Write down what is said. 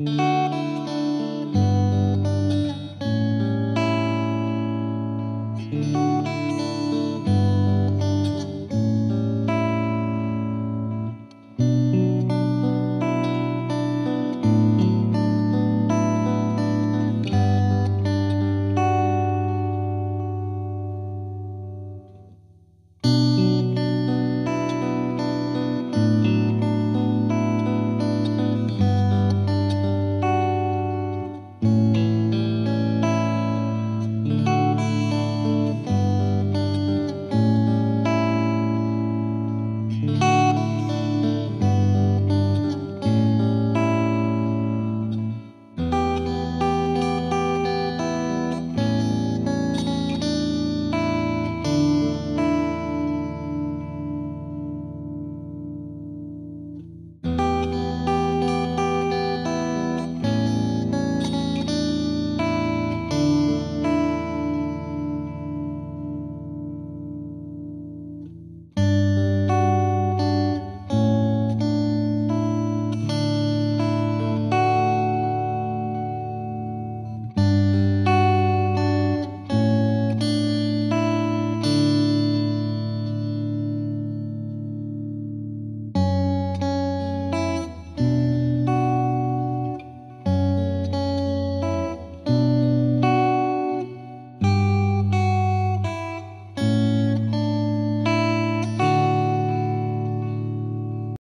Música Mm-hmm.